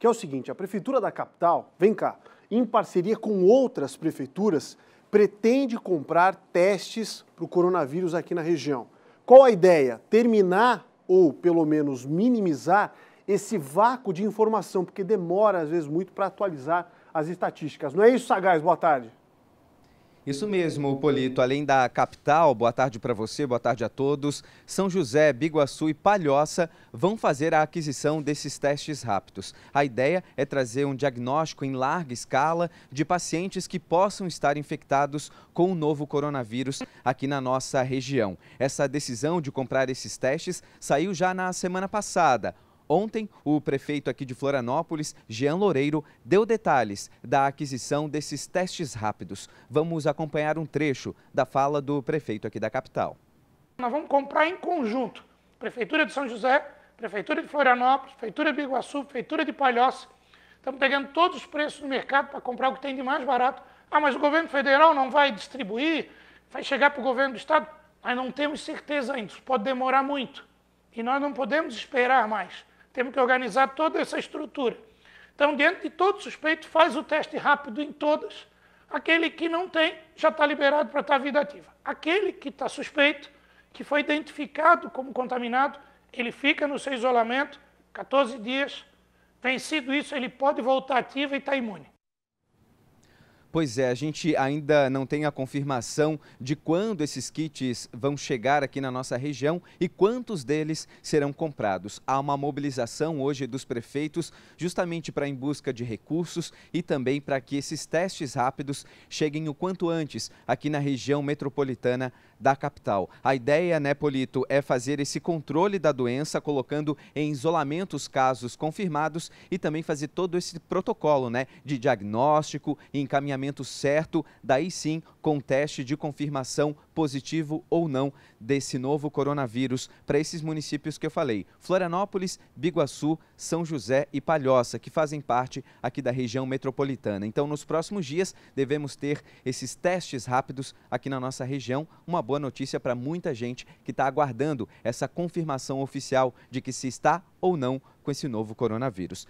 que é o seguinte: a prefeitura da capital, vem cá, em parceria com outras prefeituras, pretende comprar testes para o coronavírus aqui na região. Qual a ideia? Terminar ou pelo menos minimizar esse vácuo de informação, porque demora às vezes muito para atualizar as estatísticas. Não é isso, Sagaz? Boa tarde. Isso mesmo, Polito. Além da capital, boa tarde para você, boa tarde a todos. São José, Biguaçu e Palhoça vão fazer a aquisição desses testes rápidos. A ideia é trazer um diagnóstico em larga escala de pacientes que possam estar infectados com o novo coronavírus aqui na nossa região. Essa decisão de comprar esses testes saiu já na semana passada. Ontem, o prefeito aqui de Florianópolis, Jean Loureiro, deu detalhes da aquisição desses testes rápidos. Vamos acompanhar um trecho da fala do prefeito aqui da capital. Nós vamos comprar em conjunto. Prefeitura de São José, Prefeitura de Florianópolis, Prefeitura de Biguaçu, Prefeitura de Palhoça. Estamos pegando todos os preços do mercado para comprar o que tem de mais barato. Ah, mas o governo federal não vai distribuir, vai chegar para o governo do estado. Nós não temos certeza ainda, isso pode demorar muito. E nós não podemos esperar mais. Temos que organizar toda essa estrutura. Então, diante de todo suspeito, faz o teste rápido em todas. Aquele que não tem, já está liberado para estar vida ativa. Aquele que está suspeito, que foi identificado como contaminado, ele fica no seu isolamento 14 dias. Vencido isso, ele pode voltar ativo e está imune. Pois é, a gente ainda não tem a confirmação de quando esses kits vão chegar aqui na nossa região e quantos deles serão comprados. Há uma mobilização hoje dos prefeitos justamente para em busca de recursos e também para que esses testes rápidos cheguem o quanto antes aqui na região metropolitana da capital. A ideia, né, Polito, é fazer esse controle da doença, colocando em isolamento os casos confirmados e também fazer todo esse protocolo, né, de diagnóstico e encaminhamento certo, daí sim com teste de confirmação positivo ou não desse novo coronavírus para esses municípios que eu falei: Florianópolis, Biguaçu, São José e Palhoça, que fazem parte aqui da região metropolitana. Então, nos próximos dias, devemos ter esses testes rápidos aqui na nossa região. Uma boa notícia para muita gente que está aguardando essa confirmação oficial de que se está ou não com esse novo coronavírus.